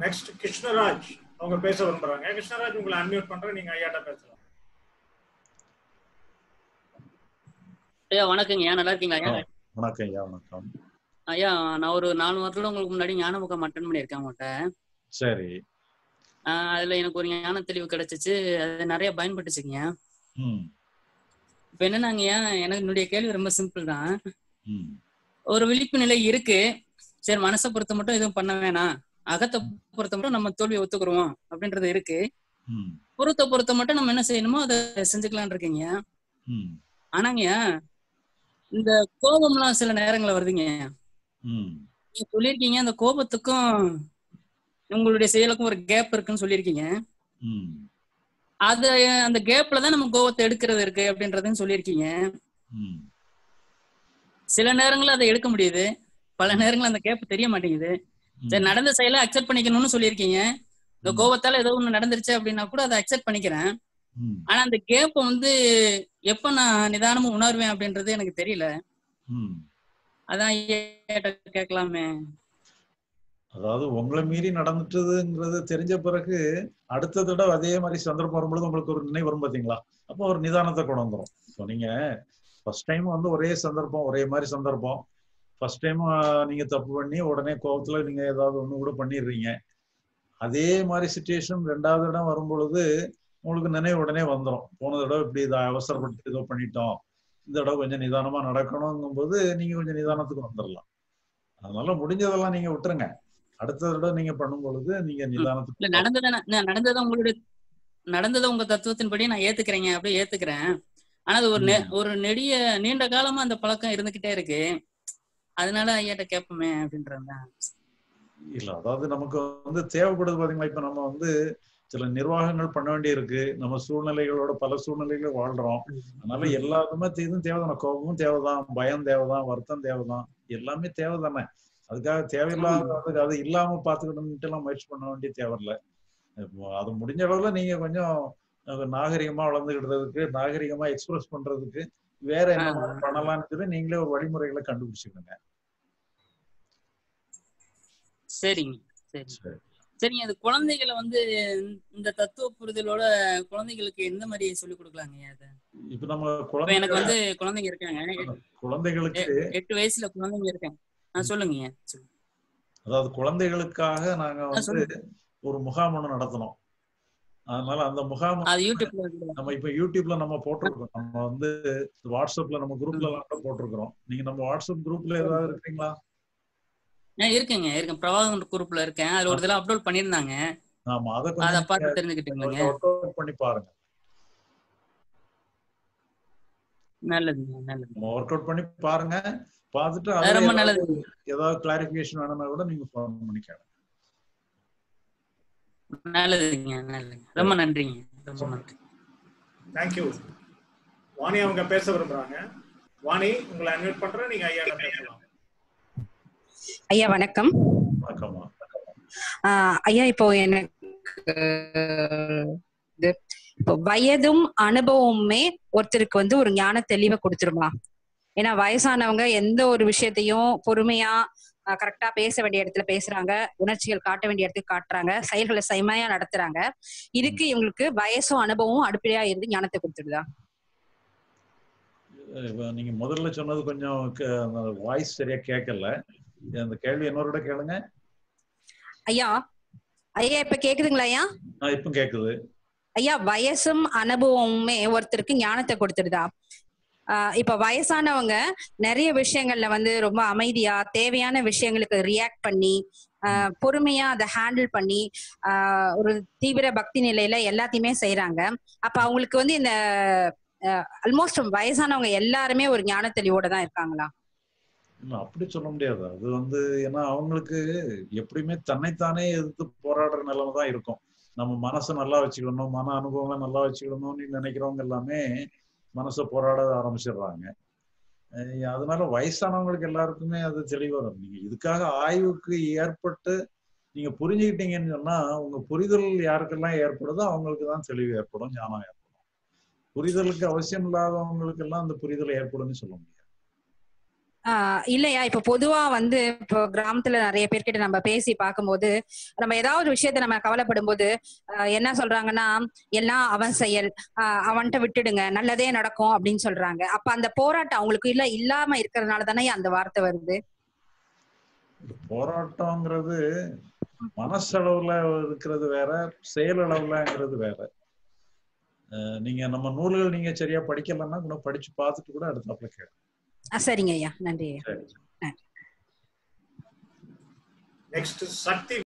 Next Krishnaraj. அவங்க பேச விரும்புறாங்க. கிருஷ்ணராஜ் உங்களை அன்மியூட் பண்றேன். நீங்க ஐயாட்ட பேசலாம். ஐயா வணக்கங்க. ஐயா நல்லா இருக்கீங்களா? ஐயா? வணக்கம் ஐயா வணக்கம். ஐயா நான் ஒரு நாலு வருடம் உங்களுக்கு முன்னாடி ஞான முகம் அட்டன் பண்ணியிருக்கேன் உங்கள்கிட்ட சரி. ஆஹ் அதுல எனக்கு ஒரு ஞான தெளிவு கிடைச்சிச்சு. அது நிறைய பயன்பட்டுச்சுங்க ம். இப்ப என்னன்னாங்கய்யா எனக்கு என்னுடைய கேள்வி ரொம்ப சிம்பிள் தான். ம். ஒரு விழிப்பு நிலை இருக்கு. சரி மனசை பொறுத்த மட்டும் எதுவும் பண்ண வேணாம். அகத்தை பொறுத்த மட்டும் நம்ம தோல்வியை ஒத்துக்குருவோம் அப்படின்றது இருக்கு. புறத்தை பொறுத்த மட்டும் நம்ம என்ன செய்யணுமோ அதை செஞ்சுக்கலாம்னு இருக்கீங்க. ம். ஆனாங்கய்யா இந்த கோபம்லாம் சில நேரங்கள்ல வருதுங்க. நீங்க சொல்லியிருக்கீங்க அந்த கோபத்துக்கும் உங்களுடைய செயலுக்கும் ஒரு கேப் இருக்குன்னு சொல்லியிருக்கீங்க. அது அந்த கேப்ல தான் நம்ம கோபத்தை எடுக்கிறது இருக்கு அப்படின்றதுன்னு சொல்லியிருக்கீங்க. சில நேரங்கள்ல அதை எடுக்க முடியுது. பல நேரங்கள்ல அந்த கேப் தெரிய மாட்டேங்குது. சரி நடந்த செயலை அக்செப்ட் பண்ணிக்கணும்னு சொல்லியிருக்கீங்க. இந்த. கோபத்தால ஏதோ ஒண்ணு நடந்துருச்சு அப்படின்னா கூட அதை அக்செப்ட் பண்ணிக்கிறேன். ஆனா அந்த கேப்பை வந்து எப்ப நான் நிதானமா உணர்வேன் அப்படின்றது எனக்கு தெரியல. அதான் கேட்கலாமே. அதாவது உங்களை மீறி நடந்துட்டுதுங்கிறது தெரிஞ்ச பிறகு அடுத்த தடவை அதே மாதிரி சந்தர்ப்பம் வரும்பொழுது உங்களுக்கு ஒரு நினைவு வரும் பாத்தீங்களா? அப்போ ஒரு நிதானத்தை கொண்டு வந்துரும். இப்போ நீங்க ஃபர்ஸ்ட் டைம் வந்து ஒரே சந்தர்ப்பம் ஒரே மாதிரி சந்தர்ப்பம். ஃபர்ஸ்ட் டைம் நீங்க தப்பு பண்ணி உடனே கோபத்துல நீங்க ஏதாவது ஒண்ணு கூட பண்ணிடுறீங்க. அதே மாதிரி சுச்சுவேஷன் ரெண்டாவது இடம் வரும் பொழுது உங்களுக்கு நினைவு உடனே வந்துடும் போன தடவை இப்படி இதை அவசரப்பட்டு ஏதோ பண்ணிட்டோம். இந்த தடவை கொஞ்சம் நிதானமா நடக்கணுங்கும் போது நீங்க கொஞ்சம் நிதானத்துக்கு வந்துடலாம். அதனால முடிஞ்சதெல்லாம் நீங்க விட்டுருங்க. அடுத்த தடவை நீங்க பண்ணும் பொழுது நீங்க நிதானத்துக்கு நடந்ததை நடந்ததை உங்களுடைய நடந்ததை உங்க தத்துவத்தின்படி நான் ஏத்துக்கிறேங்க அப்படியே ஏத்துக்கிறேன். ஆனா அது ஒரு ஒரு நெடிய நீண்ட காலமா அந்த பழக்கம் இருந்துகிட்டே இருக்கு. அதனால ஐயாட்ட கேட்போமே அப்படின்றது இல்ல அதாவது நமக்கு வந்து தேவைப்படுது பாத்தீங்களா? இப்ப நம்ம வந்து சில நிர்வாகங்கள் பண்ண வேண்டி இருக்கு நம்ம சூழ்நிலைகளோட பல சூழ்நிலைகள் வாழ்றோம். அதனால எல்லாருமே இதுவும் தேவைதானே. கோபமும் தேவைதான். பயம் தேவைதான். வருத்தம் தேவைதான். எல்லாமே தேவைதானே? அதுக்காக தேவையில்லாத அது இல்லாம பாத்துக்கணும்ட்டு எல்லாம் முயற்சி பண்ண வேண்டிய தேவையில்ல. இப்போ அது முடிஞ்ச அளவுல நீங்க கொஞ்சம் நாகரிகமா வளர்ந்துக்கிடுறதுக்கு நாகரிகமா எக்ஸ்பிரஸ் பண்றதுக்கு வேற என்ன பண்ணலாம்னு சொல்லி நீங்களே ஒரு வழிமுறைகளை கண்டுபிடிச்சுக்கோங்க. சரிங்க சரி. சரி. சரிங்க அது குழந்தைகளை வந்து இந்த தத்துவ புரிதலோட குழந்தைகளுக்கு எந்த மாதிரி சொல்லிக் கொடுக்கலாங்க அதை? இப்ப நம்ம குழந்தை எனக்கு வந்து குழந்தைங்க இருக்காங்க. குழந்தைகளுக்கு எட்டு வயசுல குழந்தைங்க இருக்காங்க. ஆ சொல்லுங்க. அதாவது குழந்தைகளுக்காக நாங்க வந்து ஒரு முகாம் ஒண்ணு நடத்தினோம் அதனால அந்த முகாம்? நம்ம இப்ப யூடியூப்ல நம்ம போட்டிருக்கோம். நம்ம வந்து வாட்ஸ்அப்ல நம்ம குரூப்ல எல்லாம் போட்டிருக்கிறோம். நீங்க நம்ம வாட்ஸ்அப் குரூப்ல ஏதாவது இருக்கீங்களா ஆ, இருக்குங்க இருக்கேன். பிரபாகரன் குரூப்ல இருக்கேன். அதுல ஒரு தடவை அப்லோட் பண்ணிருந்தாங்க ஆமா அதை அதை கொஞ்சம் பார்த்து அவுட் பண்ணி பாருங்க. நல்லதுங்க நல்லது ஒர்க் அவுட் பண்ணி பாருங்க. பார்த்துட்டு ரொம்ப நல்லது ஏதாவது கிளாரிபிகேஷன் வேணும்னா கூட நீங்க ஃபோன் பண்ணி கேளுங்க. நல்லதுங்க நல்லதுங்க. ரொம்ப நன்றிங்க. ரொம்ப நன்றி. தேங்க்யூ வாணி அவங்க பேச விரும்புறாங்க. வாணி உங்களை அன்மியூட் பண்றேன் நீங்க ஐயாட்ட பேசலாம். ஐயா வணக்கம். ஐயா இப்போ எனக்கு இப்போ வயதும் அனுபவமுமே ஒருத்தருக்கு வந்து ஒரு ஞான தெளிவை கொடுத்துருமா? ஏன்னா வயசானவங்க எந்த ஒரு விஷயத்தையும் பொறுமையா கரெக்டா பேச வேண்டிய இடத்துல பேசுறாங்க. உணர்ச்சிகள் காட்ட வேண்டிய இடத்துக்கு காட்டுறாங்க. செயல்களை செம்மையா நடத்துறாங்க. இதுக்கு இவங்களுக்கு வயசும் அனுபவமும் அடிப்படையா இருந்து ஞானத்தை கொடுத்துடுதா? நீங்க முதல்ல சொன்னது கொஞ்சம் வாய்ஸ் சரியா கேட்கல அந்த கேள்வி என்னோட கேளுங்க. ஐயா ஐயா இப்ப கேக்குதுங்களா ஐயா? இப்ப கேக்குது. ஐயா வயசும் அனுபவமுமே ஒருத்தருக்கு ஞானத்தை கொடுத்துடுதா? இப்ப வயசானவங்க நிறைய விஷயங்கள்ல வந்து ரொம்ப அமைதியா தேவையான விஷயங்களுக்கு ரியாக்ட் பண்ணி ஆஹ் பொறுமையா அதை ஹேண்டில் பண்ணி ஆஹ் ஒரு தீவிர பக்தி நிலையில எல்லாத்தையுமே செய்யறாங்க அப்ப அவங்களுக்கு வந்து இந்த ஆல்மோஸ்ட் வயசானவங்க எல்லாருமே ஒரு ஞான தெளிவோட தான் இருக்காங்களா? அப்படி சொல்ல முடியாது. அது வந்து ஏன்னா அவங்களுக்கு எப்படியுமே தன்னைத்தானே எதிர்த்து போராடுற நிலைமை தான் இருக்கும். நம்ம மனசை நல்லா வச்சுக்கணும் மன அனுபவங்களை நல்லா வச்சுக்கணும்னு நினைக்கிறவங்க எல்லாமே மனசை போராட ஆரம்பிச்சிடுறாங்க. அதனால வயசானவங்களுக்கு எல்லாருக்குமே அது தெளிவரும் நீங்க இதுக்காக ஆய்வுக்கு ஏற்பட்டு நீங்க புரிஞ்சுக்கிட்டீங்கன்னு சொன்னா உங்க புரிதல் யாருக்கெல்லாம் ஏற்படுதோ அவங்களுக்கு தான் தெளிவு ஏற்படும் ஞானம் ஏற்படும். புரிதலுக்கு அவசியம் இல்லாதவங்களுக்கு எல்லாம் அந்த புரிதல் ஏற்படும்னு சொல்ல முடியாது. இல்லையா? இப்ப பொதுவா வந்து இப்போ கிராமத்துல நிறைய பேர்கிட்ட நம்ம பேசி பார்க்கும்போது நம்ம ஏதாவது ஒரு விஷயத்த நம்ம கவலைப்படும் போது என்ன சொல்றாங்கன்னா எல்லாம் அவன் செயல். ஆஹ் அவன்கிட்ட விட்டுடுங்க. நல்லதே நடக்கும் அப்படின்னு சொல்றாங்க. அப்ப அந்த போராட்டம் அவங்களுக்கு இல்ல இல்லாம இருக்கிறதுனால தானே அந்த வார்த்தை வருது? போராட்டம்ங்கிறது மனசளவுல இருக்கிறது வேற செயலளவுலங்கிறது வேற. நீங்க நம்ம நூல்கள் நீங்க சரியா படிக்கலன்னா கூட படிச்சு பார்த்துட்டு கூட அடுத்தாப்புல கேட்கலாம். சரிங்க ஐயா நன்றி ஐயா சரி. நெக்ஸ்ட் சக்தி